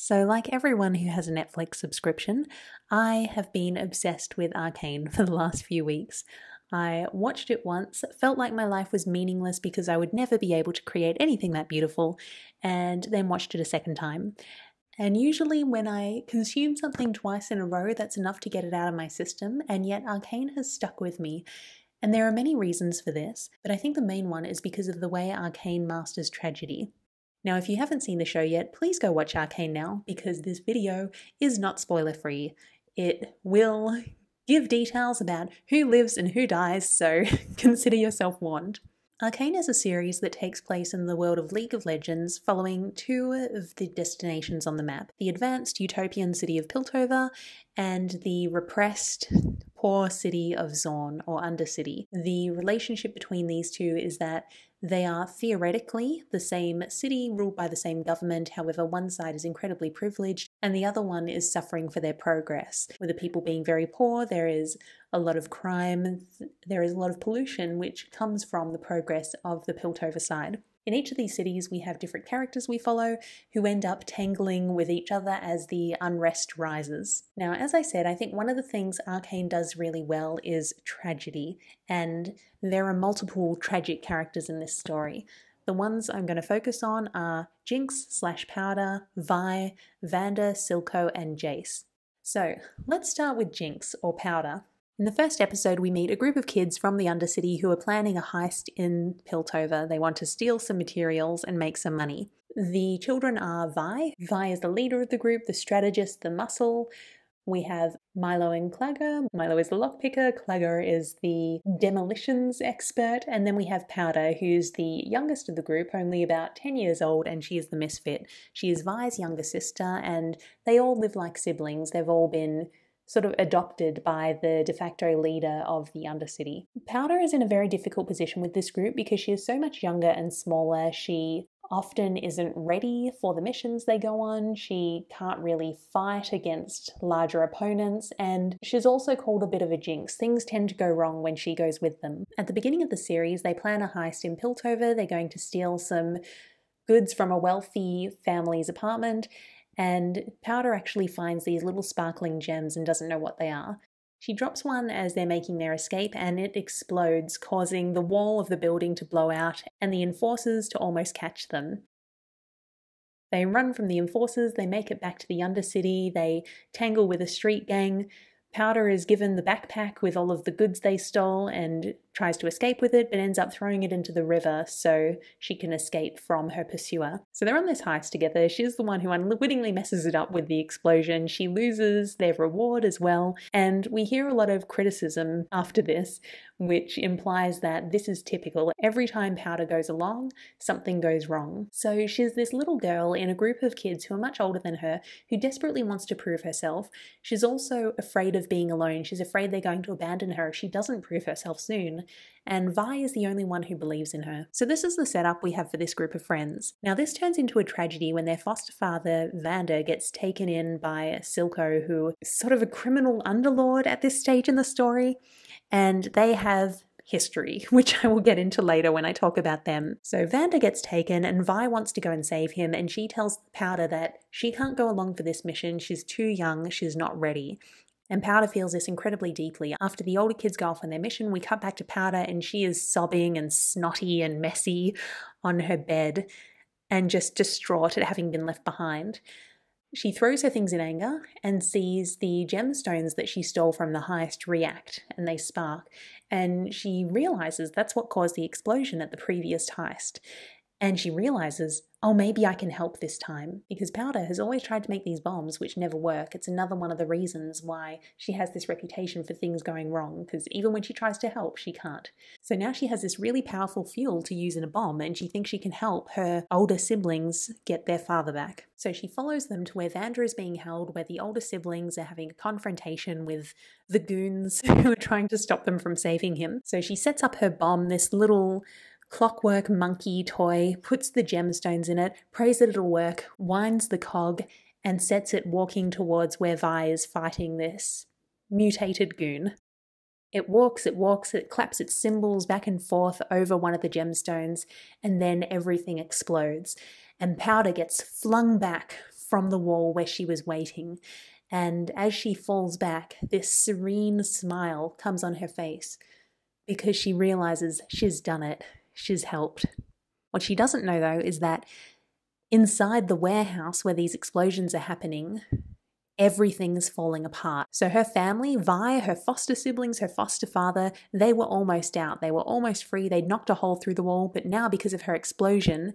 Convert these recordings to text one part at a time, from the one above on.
So, like everyone who has a Netflix subscription, I have been obsessed with Arcane for the last few weeks. I watched it once, felt like my life was meaningless because I would never be able to create anything that beautiful, and then watched it a second time. And usually, when I consume something twice in a row, that's enough to get it out of my system, and yet Arcane has stuck with me. And there are many reasons for this, but I think the main one is because of the way Arcane masters tragedy. Now, if you haven't seen the show yet, please go watch Arcane now because this video is not spoiler free. It will give details about who lives and who dies, so consider yourself warned. Arcane is a series that takes place in the world of League of Legends, following two of the destinations on the map the advanced utopian city of Piltover and the repressed, poor city of Zaun or Undercity. The relationship between these two is that they are theoretically the same city ruled by the same government, however, one side is incredibly privileged and the other one is suffering for their progress. With the people being very poor, there is a lot of crime, there is a lot of pollution which comes from the progress of the Piltover side. In each of these cities, we have different characters we follow who end up tangling with each other as the unrest rises. Now, as I said, I think one of the things Arcane does really well is tragedy, and there are multiple tragic characters in this story. The ones I'm going to focus on are Jinx slash Powder, Vi, Vander, Silco, and Jayce. So, let's start with Jinx or Powder. In the first episode, we meet a group of kids from the Undercity who are planning a heist in Piltover. They want to steal some materials and make some money. The children are Vi. Vi is the leader of the group, the strategist, the muscle. We have Mylo and Claggor. Mylo is the lockpicker, Claggor is the demolitions expert, and then we have Powder, who's the youngest of the group, only about 10 years old, and she is the misfit. She is Vi's younger sister, and they all live like siblings. They've all been sort of adopted by the de facto leader of the Undercity. Powder is in a very difficult position with this group because she is so much younger and smaller. She often isn't ready for the missions they go on. She can't really fight against larger opponents, and she's also called a bit of a jinx. Things tend to go wrong when she goes with them. At the beginning of the series, they plan a heist in Piltover. They're going to steal some goods from a wealthy family's apartment, and Powder actually finds these little sparkling gems and doesn't know what they are. She drops one as they're making their escape and it explodes, causing the wall of the building to blow out and the enforcers to almost catch them. They run from the enforcers, they make it back to the Undercity, they tangle with a street gang, Powder is given the backpack with all of the goods they stole and tries to escape with it, but ends up throwing it into the river so she can escape from her pursuer. So they're on this heist together. She's the one who unwittingly messes it up with the explosion. She loses their reward as well. And we hear a lot of criticism after this, which implies that this is typical. Every time Powder goes along, something goes wrong. So she's this little girl in a group of kids who are much older than her who desperately wants to prove herself. She's also afraid of being alone. She's afraid they're going to abandon her if she doesn't prove herself soon and Vi is the only one who believes in her. So, this is the setup we have for this group of friends. Now, this turns into a tragedy when their foster father, Vander, gets taken in by Silco, who is sort of a criminal underlord at this stage in the story, and they have history, which I will get into later when I talk about them. So Vander gets taken and Vi wants to go and save him and she tells Powder that she can't go along for this mission, she's too young, she's not ready. And Powder feels this incredibly deeply. After the older kids go off on their mission, we cut back to Powder and she is sobbing and snotty and messy on her bed and just distraught at having been left behind. She throws her things in anger and sees the gemstones that she stole from the heist react and they spark. And she realizes that's what caused the explosion at the previous heist. And she realizes oh, maybe I can help this time. Because Powder has always tried to make these bombs which never work. It's another one of the reasons why she has this reputation for things going wrong, because even when she tries to help, she can't. So now she has this really powerful fuel to use in a bomb, and she thinks she can help her older siblings get their father back. So she follows them to where Vander is being held, where the older siblings are having a confrontation with the goons who are trying to stop them from saving him. So she sets up her bomb, this little clockwork monkey toy, puts the gemstones in it, prays that it'll work, winds the cog, and sets it walking towards where Vi is fighting this mutated goon. It walks, it walks, it claps its cymbals back and forth over one of the gemstones, and then everything explodes. And Powder gets flung back from the wall where she was waiting. And as she falls back, this serene smile comes on her face because she realizes she's done it, she's helped. What she doesn't know, though, is that inside the warehouse where these explosions are happening, everything's falling apart. So her family, Vi, her foster siblings, her foster father, they were almost out. They were almost free. They'd knocked a hole through the wall, but now because of her explosion,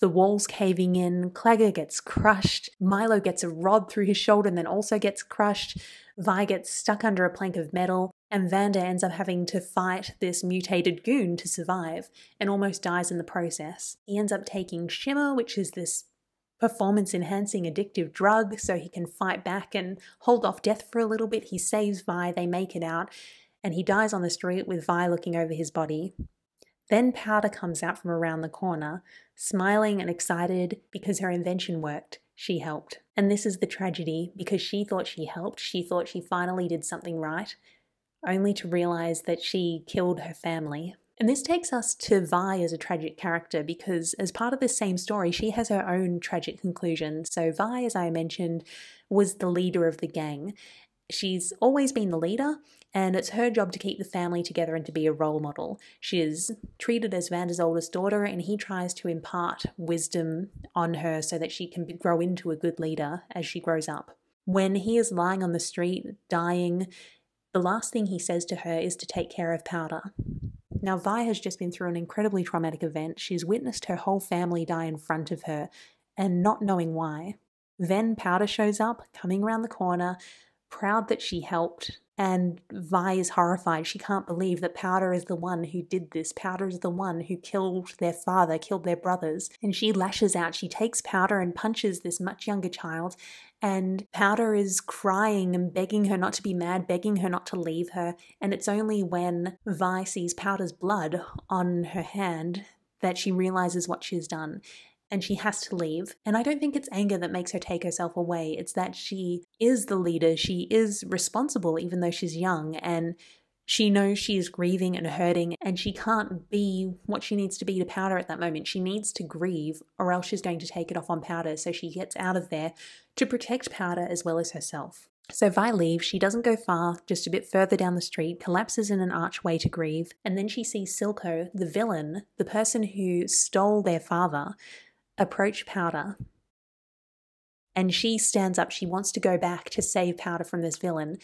the walls caving in, Claggor gets crushed, Mylo gets a rod through his shoulder and then also gets crushed, Vi gets stuck under a plank of metal, and Vander ends up having to fight this mutated goon to survive and almost dies in the process. He ends up taking Shimmer, which is this performance enhancing addictive drug, so he can fight back and hold off death for a little bit. He saves Vi, they make it out, and he dies on the street with Vi looking over his body. Then Powder comes out from around the corner, smiling and excited because her invention worked. She helped. And this is the tragedy because she thought she helped, she thought she finally did something right, only to realize that she killed her family. And this takes us to Vi as a tragic character because, as part of this same story, she has her own tragic conclusion. So, Vi, as I mentioned, was the leader of the gang. She's always been the leader, and it's her job to keep the family together and to be a role model. She is treated as Vander's oldest daughter, and he tries to impart wisdom on her so that she can grow into a good leader as she grows up. When he is lying on the street, dying, the last thing he says to her is to take care of Powder. Now, Vi has just been through an incredibly traumatic event. She's witnessed her whole family die in front of her and not knowing why. Then Powder shows up, coming around the corner, proud that she helped, and Vi is horrified. She can't believe that Powder is the one who did this. Powder is the one who killed their father, killed their brothers. And she lashes out. She takes Powder and punches this much younger child. And Powder is crying and begging her not to be mad, begging her not to leave her. And it's only when Vi sees Powder's blood on her hand that she realizes what she's done and she has to leave. And I don't think it's anger that makes her take herself away. It's that she is the leader, she is responsible, even though she's young, and she knows she is grieving and hurting, and she can't be what she needs to be to Powder at that moment. She needs to grieve, or else she's going to take it off on Powder. So she gets out of there to protect Powder as well as herself. So Vi leaves, she doesn't go far, just a bit further down the street, collapses in an archway to grieve, and then she sees Silco, the villain, the person who stole their father, approach Powder. And she stands up. She wants to go back to save Powder from this villain.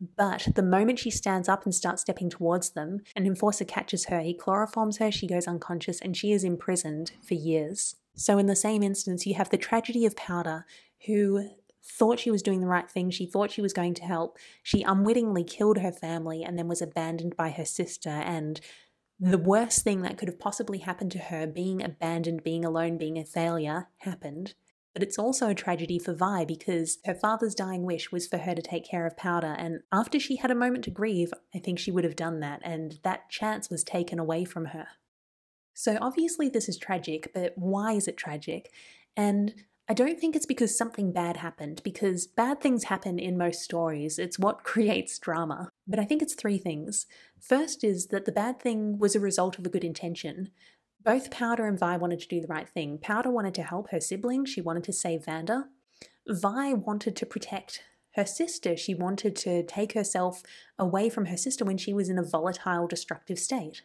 But the moment she stands up and starts stepping towards them, an enforcer catches her. He chloroforms her, she goes unconscious, and she is imprisoned for years. So, in the same instance, you have the tragedy of Powder, who thought she was doing the right thing. She thought she was going to help. She unwittingly killed her family and then was abandoned by her sister and the worst thing that could have possibly happened to her, being abandoned, being alone, being a failure, happened. But it's also a tragedy for Vi because her father's dying wish was for her to take care of Powder, and after she had a moment to grieve, I think she would have done that, and that chance was taken away from her. So obviously, this is tragic, but why is it tragic? And I don't think it's because something bad happened, because bad things happen in most stories. It's what creates drama. But I think it's three things. First is that the bad thing was a result of a good intention. Both Powder and Vi wanted to do the right thing. Powder wanted to help her sibling, she wanted to save Vander. Vi wanted to protect her sister. She wanted to take herself away from her sister when she was in a volatile, destructive state.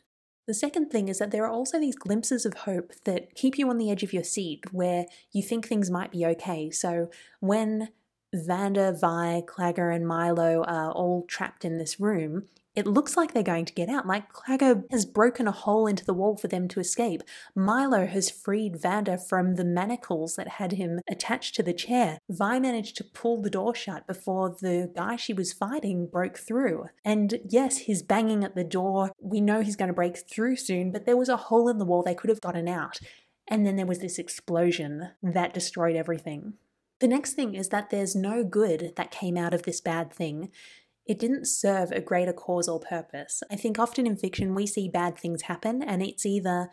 The second thing is that there are also these glimpses of hope that keep you on the edge of your seat where you think things might be okay. So when Vander, Vi, Claggor, and Mylo are all trapped in this room, it looks like they're going to get out. Like Claggor has broken a hole into the wall for them to escape. Mylo has freed Vander from the manacles that had him attached to the chair. Vi managed to pull the door shut before the guy she was fighting broke through. And yes, he's banging at the door. We know he's going to break through soon, but there was a hole in the wall. They could have gotten out. And then there was this explosion that destroyed everything. The next thing is that there's no good that came out of this bad thing. It didn't serve a greater cause or purpose. I think often in fiction we see bad things happen and it's either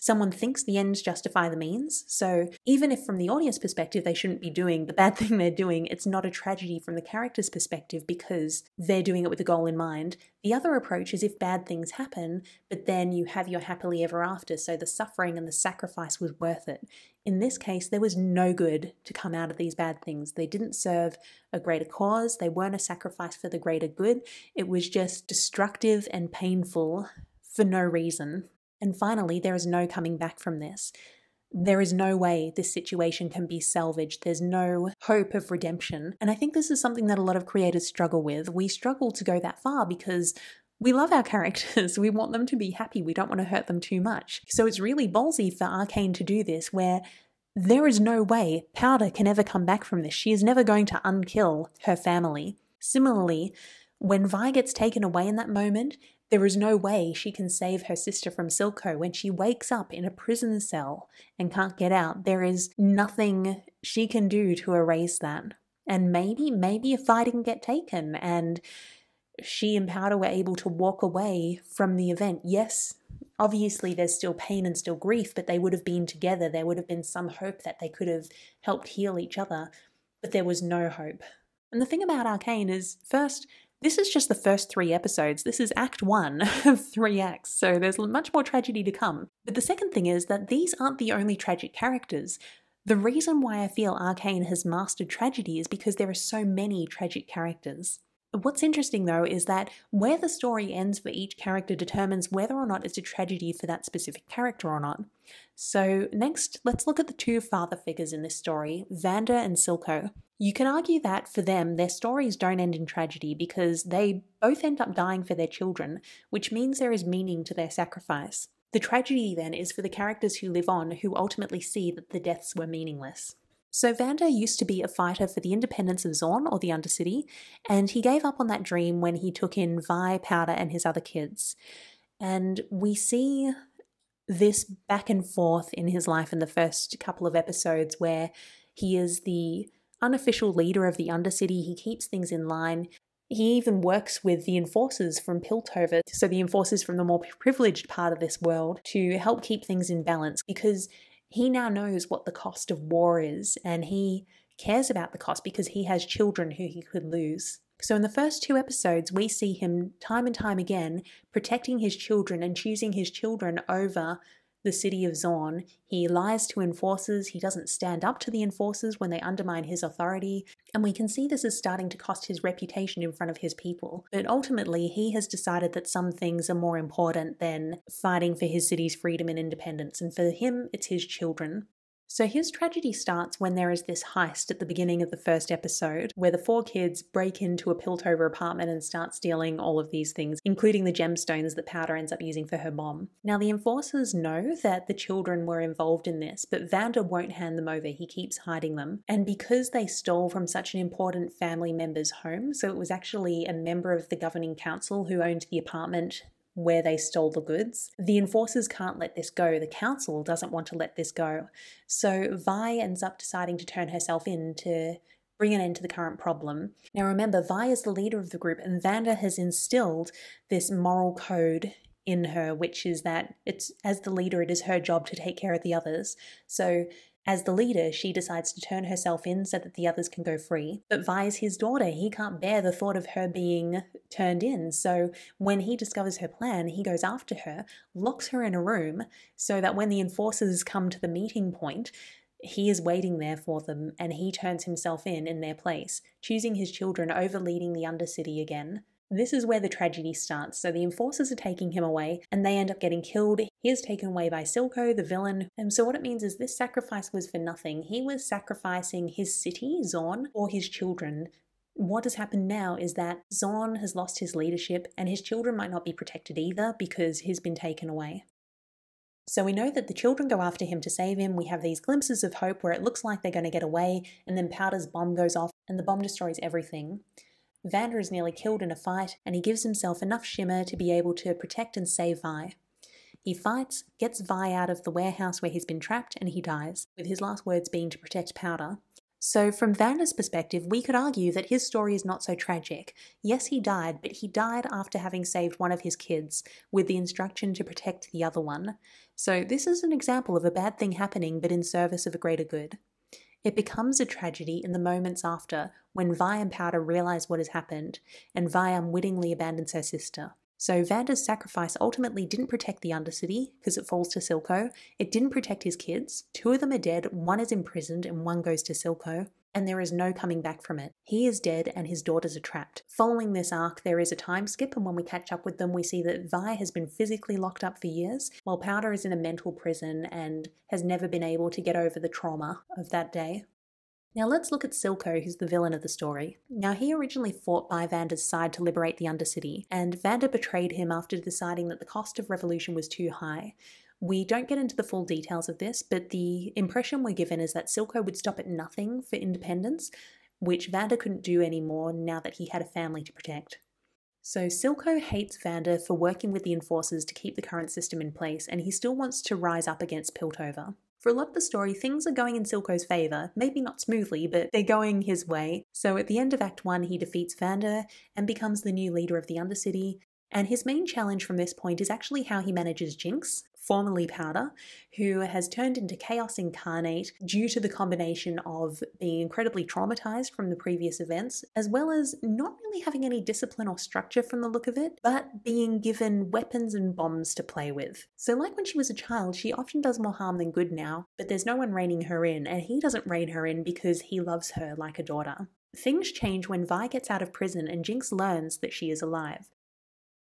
someone thinks the ends justify the means. So even if from the audience perspective they shouldn't be doing the bad thing they're doing, it's not a tragedy from the character's perspective because they're doing it with a goal in mind. The other approach is if bad things happen, but then you have your happily ever after, so the suffering and the sacrifice was worth it. In this case, there was no good to come out of these bad things. They didn't serve a greater cause, they weren't a sacrifice for the greater good. It was just destructive and painful for no reason. And finally, there is no coming back from this. There is no way this situation can be salvaged. There's no hope of redemption. And I think this is something that a lot of creators struggle with. We struggle to go that far because we love our characters. We want them to be happy. We don't want to hurt them too much. So it's really ballsy for Arcane to do this, where there is no way Powder can ever come back from this. She is never going to unkill her family. Similarly, when Vi gets taken away in that moment, there is no way she can save her sister from Silco when she wakes up in a prison cell and can't get out. There is nothing she can do to erase that. And maybe, maybe if Vi didn't get taken and she and Powder were able to walk away from the event. Yes, obviously there's still pain and still grief, but they would have been together. There would have been some hope that they could have helped heal each other, but there was no hope. And the thing about Arcane is, first, this is just the first three episodes. This is Act One of three acts, so there's much more tragedy to come. But the second thing is that these aren't the only tragic characters. The reason why I feel Arcane has mastered tragedy is because there are so many tragic characters. What's interesting though is that where the story ends for each character determines whether or not it's a tragedy for that specific character or not. So, next, let's look at the two father figures in this story, Vander and Silco. You can argue that for them, their stories don't end in tragedy because they both end up dying for their children, which means there is meaning to their sacrifice. The tragedy then is for the characters who live on who ultimately see that the deaths were meaningless. So Vander used to be a fighter for the independence of Zaun, or the Undercity, and he gave up on that dream when he took in Vi, Powder, and his other kids. And we see this back and forth in his life in the first couple of episodes where he is the unofficial leader of the Undercity, he keeps things in line. He even works with the enforcers from Piltover, so the enforcers from the more privileged part of this world, to help keep things in balance because he now knows what the cost of war is and he cares about the cost because he has children who he could lose. So, in the first two episodes, we see him time and time again protecting his children and choosing his children over the city of Zaun. He lies to enforcers, he doesn't stand up to the enforcers when they undermine his authority, and we can see this is starting to cost his reputation in front of his people. But ultimately, he has decided that some things are more important than fighting for his city's freedom and independence, and for him, it's his children. So his tragedy starts when there is this heist at the beginning of the first episode, where the four kids break into a Piltover apartment and start stealing all of these things, including the gemstones that Powder ends up using for her mom. Now, the enforcers know that the children were involved in this, but Vander won't hand them over, he keeps hiding them. And because they stole from such an important family member's home, so it was actually a member of the governing council who owned the apartment where they stole the goods. The enforcers can't let this go. The council doesn't want to let this go. So Vi ends up deciding to turn herself in to bring an end to the current problem. Now remember, Vi is the leader of the group, and Vander has instilled this moral code in her, which is that it's as the leader, it is her job to take care of the others. So as the leader, she decides to turn herself in so that the others can go free. But Vi is his daughter. He can't bear the thought of her being turned in. So when he discovers her plan, he goes after her, locks her in a room, so that when the enforcers come to the meeting point, he is waiting there for them and he turns himself in in their place, choosing his children over leading the Undercity again. This is where the tragedy starts. So the enforcers are taking him away and they end up getting killed. He is taken away by Silco, the villain. And so what it means is this sacrifice was for nothing. He was sacrificing his city, Zaun, or his children. What has happened now is that Zaun has lost his leadership and his children might not be protected either because he's been taken away. So we know that the children go after him to save him. We have these glimpses of hope where it looks like they're going to get away, and then Powder's bomb goes off, and the bomb destroys everything. Vander is nearly killed in a fight, and he gives himself enough shimmer to be able to protect and save Vi. He fights, gets Vi out of the warehouse where he's been trapped, and he dies, with his last words being to protect Powder. So, from Vander's perspective, we could argue that his story is not so tragic. Yes, he died, but he died after having saved one of his kids, with the instruction to protect the other one. So, this is an example of a bad thing happening, but in service of a greater good. It becomes a tragedy in the moments after, when Vi and Powder realize what has happened, and Vi unwittingly abandons her sister. So Vander's sacrifice ultimately didn't protect the Undercity, because it falls to Silco. It didn't protect his kids. Two of them are dead, one is imprisoned, and one goes to Silco. And there is no coming back from it. He is dead and his daughters are trapped. Following this arc, there is a time skip, and when we catch up with them, we see that Vi has been physically locked up for years, while Powder is in a mental prison and has never been able to get over the trauma of that day. Now let's look at Silco, who's the villain of the story. Now he originally fought by Vander's side to liberate the Undercity, and Vander betrayed him after deciding that the cost of revolution was too high. We don't get into the full details of this, but the impression we're given is that Silco would stop at nothing for independence, which Vander couldn't do anymore now that he had a family to protect. So Silco hates Vander for working with the enforcers to keep the current system in place, and he still wants to rise up against Piltover. For a lot of the story, things are going in Silco's favour. Maybe not smoothly, but they're going his way. So at the end of Act 1, he defeats Vander and becomes the new leader of the Undercity. And his main challenge from this point is actually how he manages Jinx, formerly Powder, who has turned into Chaos Incarnate due to the combination of being incredibly traumatized from the previous events, as well as not really having any discipline or structure from the look of it, but being given weapons and bombs to play with. So, like when she was a child, she often does more harm than good now, but there's no one reining her in, and he doesn't rein her in because he loves her like a daughter. Things change when Vi gets out of prison and Jinx learns that she is alive.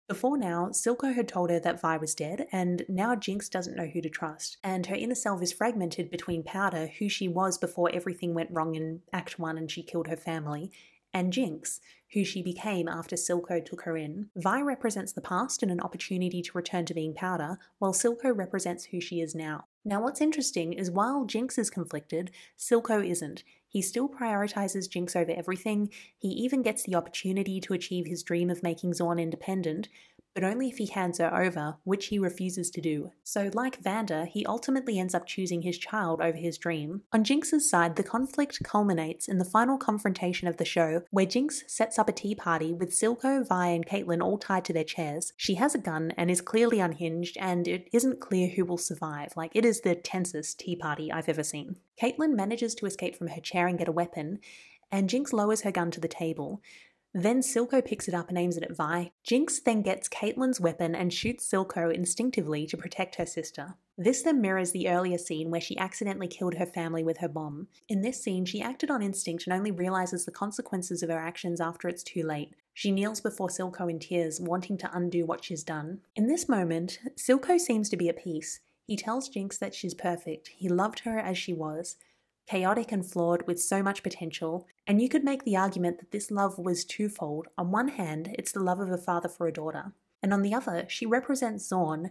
Before now, Silco had told her that Vi was dead, and now Jinx doesn't know who to trust. And her inner self is fragmented between Powder, who she was before everything went wrong in Act 1 and she killed her family, and Jinx, who she became after Silco took her in. Vi represents the past and an opportunity to return to being Powder, while Silco represents who she is now. Now, what's interesting is while Jinx is conflicted, Silco isn't. He still prioritizes Jinx over everything, he even gets the opportunity to achieve his dream of making Zaun independent, but only if he hands her over, which he refuses to do. So, like Vander, he ultimately ends up choosing his child over his dream. On Jinx's side, the conflict culminates in the final confrontation of the show, where Jinx sets up a tea party with Silco, Vi, and Caitlyn all tied to their chairs. She has a gun and is clearly unhinged, and it isn't clear who will survive. Like, it is the tensest tea party I've ever seen. Caitlyn manages to escape from her chair and get a weapon, and Jinx lowers her gun to the table. Then Silco picks it up and aims it at Vi. Jinx then gets Caitlyn's weapon and shoots Silco instinctively to protect her sister. This then mirrors the earlier scene where she accidentally killed her family with her bomb. In this scene, she acted on instinct and only realizes the consequences of her actions after it's too late. She kneels before Silco in tears, wanting to undo what she's done. In this moment, Silco seems to be at peace. He tells Jinx that she's perfect, he loved her as she was chaotic and flawed with so much potential, and you could make the argument that this love was twofold. On one hand, it's the love of a father for a daughter, and on the other, she represents Zaun,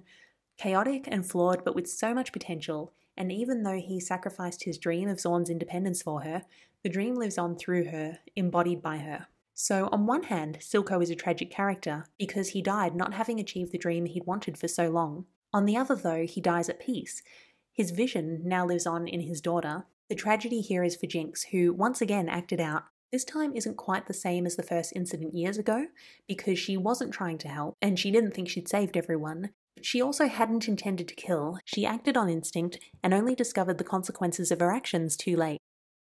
chaotic and flawed but with so much potential, and even though he sacrificed his dream of Zaun's independence for her, the dream lives on through her, embodied by her. So, on one hand, Silco is a tragic character because he died not having achieved the dream he'd wanted for so long. On the other, though, he dies at peace. His vision now lives on in his daughter, the tragedy here is for Jinx, who once again acted out. This time isn't quite the same as the first incident years ago, because she wasn't trying to help, and she didn't think she'd saved everyone. She also hadn't intended to kill, she acted on instinct and only discovered the consequences of her actions too late.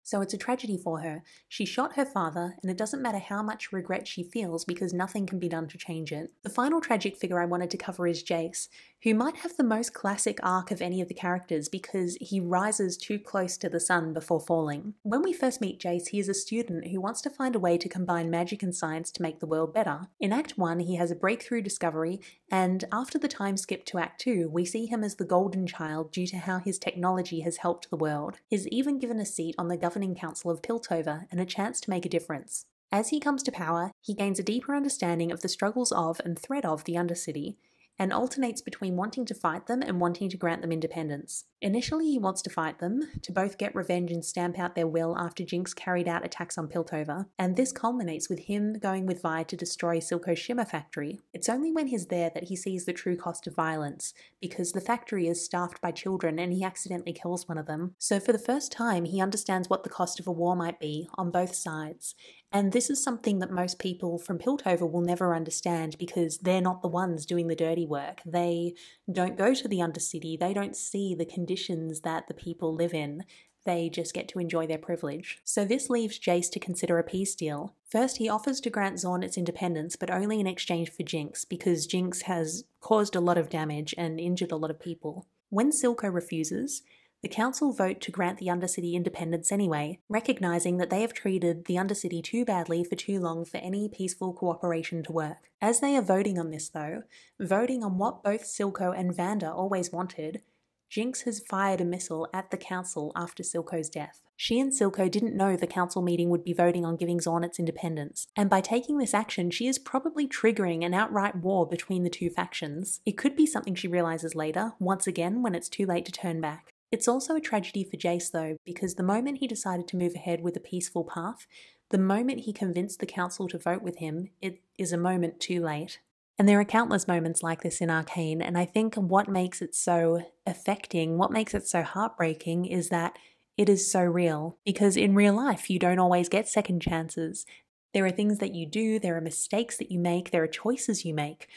So it's a tragedy for her. She shot her father, and it doesn't matter how much regret she feels because nothing can be done to change it. The final tragic figure I wanted to cover is Jayce, who might have the most classic arc of any of the characters because he rises too close to the sun before falling. When we first meet Jayce, he is a student who wants to find a way to combine magic and science to make the world better. In Act 1, he has a breakthrough discovery, and after the time skip to Act 2, we see him as the golden child due to how his technology has helped the world. He's even given a seat on the governing council of Piltover and a chance to make a difference. As he comes to power, he gains a deeper understanding of the struggles of and threat of the Undercity, and alternates between wanting to fight them and wanting to grant them independence. Initially, he wants to fight them, to both get revenge and stamp out their will after Jinx carried out attacks on Piltover, and this culminates with him going with Vi to destroy Silco's Shimmer factory. It's only when he's there that he sees the true cost of violence, because the factory is staffed by children and he accidentally kills one of them. So for the first time, he understands what the cost of a war might be on both sides, and this is something that most people from Piltover will never understand because they're not the ones doing the dirty work. They don't go to the Undercity, they don't see the conditions that the people live in. They just get to enjoy their privilege. So this leaves Jayce to consider a peace deal. First, he offers to grant Zaun its independence, but only in exchange for Jinx, because Jinx has caused a lot of damage and injured a lot of people. When Silco refuses, the council vote to grant the Undercity independence anyway, recognising that they have treated the Undercity too badly for too long for any peaceful cooperation to work. As they are voting on this, though, voting on what both Silco and Vander always wanted, Jinx has fired a missile at the council after Silco's death. She and Silco didn't know the council meeting would be voting on giving Zaun its independence, and by taking this action, she is probably triggering an outright war between the two factions. It could be something she realises later, once again when it's too late to turn back. It's also a tragedy for Jayce, though, because the moment he decided to move ahead with a peaceful path, the moment he convinced the council to vote with him, it is a moment too late. And there are countless moments like this in Arcane, and I think what makes it so affecting, what makes it so heartbreaking, is that it is so real. Because in real life, you don't always get second chances. There are things that you do, there are mistakes that you make, there are choices you make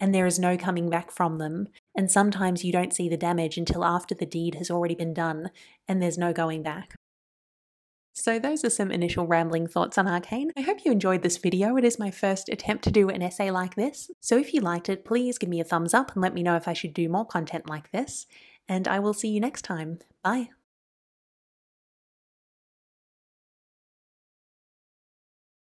and there is no coming back from them. And sometimes you don't see the damage until after the deed has already been done and there's no going back. So those are some initial rambling thoughts on Arcane. I hope you enjoyed this video. It is my first attempt to do an essay like this. So if you liked it, please give me a thumbs up and let me know if I should do more content like this. And I will see you next time. Bye.